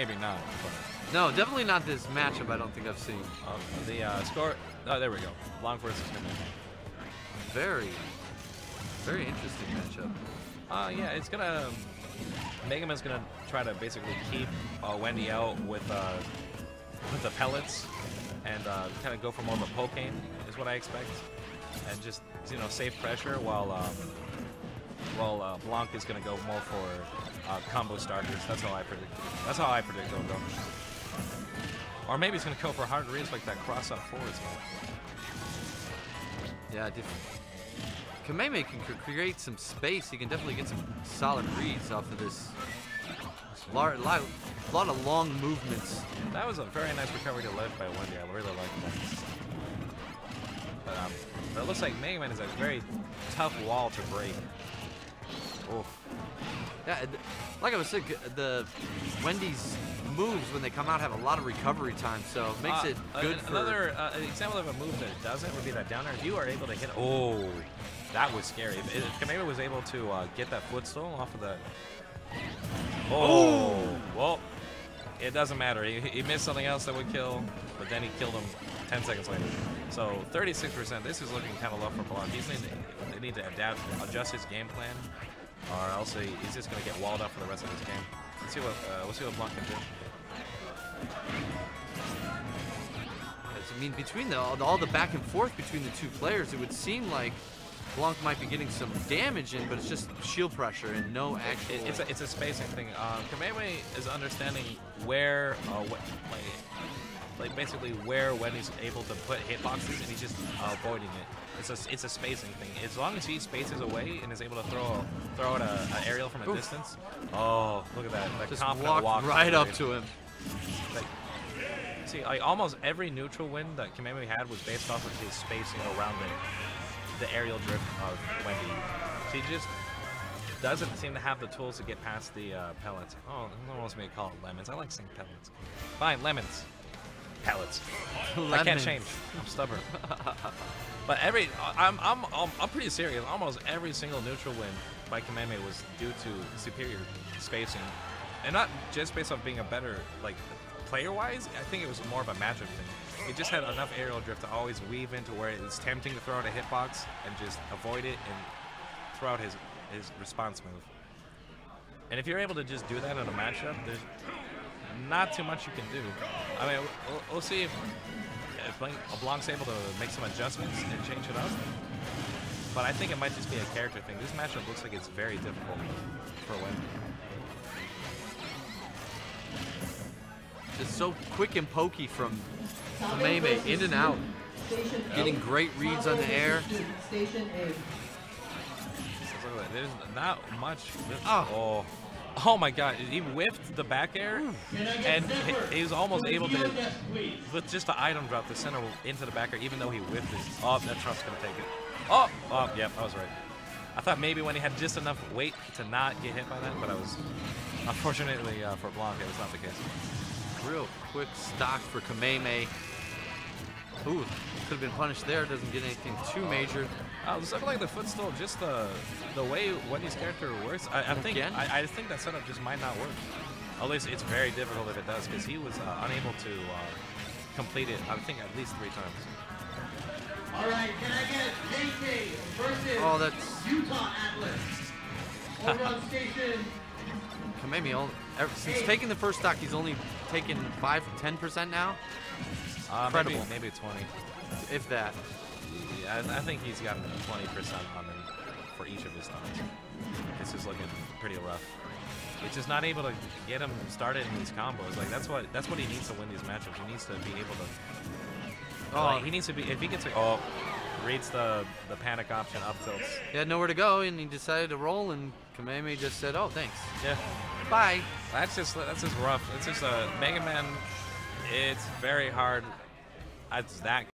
maybe not. But, No, definitely not this matchup. I don't think I've seen. um, the uh, score. Oh, there we go. Blanc versus Kamehameha. Very, very interesting matchup. Uh, yeah, it's gonna. Mega Man's gonna try to basically keep uh, Wendy out with uh, with the pellets and uh, kind of go for more of a poke aim is what I expect, and just you know save pressure while um, while uh, Blanc is gonna go more for uh, combo starters. That's how I predict. That's how I predict it'll go. Or maybe he's gonna go for hard reads like that cross up man. Yeah, Kameme can cr- create some space. He can definitely get some solid reads off of this. A li- lot of long movements. That was a very nice recovery to live by Wendy. I really like that. But, um, but it looks like Mega Man is a very tough wall to break. Oof. Yeah, like I was saying, the Wendy's moves when they come out have a lot of recovery time, so it makes Uh, it good for. Another uh, an example of a move that it doesn't would be that down air. If you are able to hit, oh, that was scary. If, if Kameme was able to uh, get that footstool off of the, oh, well, it doesn't matter. He, he missed something else that would kill, but then he killed him 10 seconds later. So 36%. This is looking kind of low for Blanc. He's need to, they need to adapt, adjust his game plan, or else he, he's just gonna get walled up for the rest of this game. Let's see what uh, let's see what Blanc can do. I mean, between the all the back and forth between the two players, it would seem like Blanc might be getting some damage in, but it's just shield pressure and no actual. It, it's a it's a spacing thing. Um, Kamehameha is understanding where, uh, wh- like, like basically where when he's able to put hitboxes, and he's just uh, avoiding it. It's a it's a spacing thing. As long as he spaces away and is able to throw throw out a, a aerial from a Oof. distance. Oh, look at that! That just confident walk right up to him. Like, see, like almost every neutral win that Kamehameha had was based off of his spacing around the, the aerial drift of Wendy. So he just doesn't seem to have the tools to get past the uh, pellets. Oh, wants me to call it lemons. I like saying pellets. Fine, lemons. Pellets. I can't change. I'm stubborn. but every, I'm, I'm, I'm, I'm pretty serious. Almost every single neutral win by Kamehameha was due to superior spacing, and not just based on being a better like player-wise. I think it was more of a matchup thing. He just had enough aerial drift to always weave into where it's tempting to throw out a hitbox and just avoid it and throw out his his response move. And if you're able to just do that in a matchup, there's not too much you can do. I mean, we'll, we'll see if, if Blanc's able to make some adjustments and change it up. But I think it might just be a character thing. This matchup looks like it's very difficult for Wendy. Just so quick and pokey from Kameme, in and out, getting great reads on the air. Station A. So look at that. There's not much. there's- Oh. Oh. Oh my god, he whiffed the back air and he, he was almost able to, with just the item drop, the center into the back air, even though he whiffed it. Oh, that Trump's gonna take it. Oh, oh, yep, I was right. I thought maybe when he had just enough weight to not get hit by that, but I was, unfortunately uh, for Blanc, it was not the case. Real quick stock for Kameme. Ooh, could have been punished there. Doesn't get anything too major. Uh, something like the footstool, just the the way Wendy's character works. I, I think I, I think that setup just might not work. At least it's very difficult if it does, because he was uh, unable to uh, complete it. I think at least three times. All right, can I get KK versus Oh, that's Utah Atlas? Over on station. Kameme. Only, ever, since taking the first stock, he's only taken five, ten percent now, Uh, Incredible. Maybe, maybe 20. if that. Yeah, I, I think he's gotten 20% on him for each of his stunts. This is looking pretty rough. He's just not able to get him started in these combos. Like that's what that's what he needs to win these matchups. He needs to be able to. Oh, like, he needs to be if he gets a, oh reads the the panic option up tilts. he had nowhere to go, and he decided to roll, and Kameme just said, "Oh, thanks, Yeah, bye." that's just that's just rough. It's just a Mega Man. It's very hard. It's that